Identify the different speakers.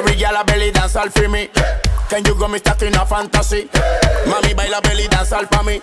Speaker 1: Every girl a belly dance all for me. Can you go me stuck in a fantasy? Mami baila belly dance all for me.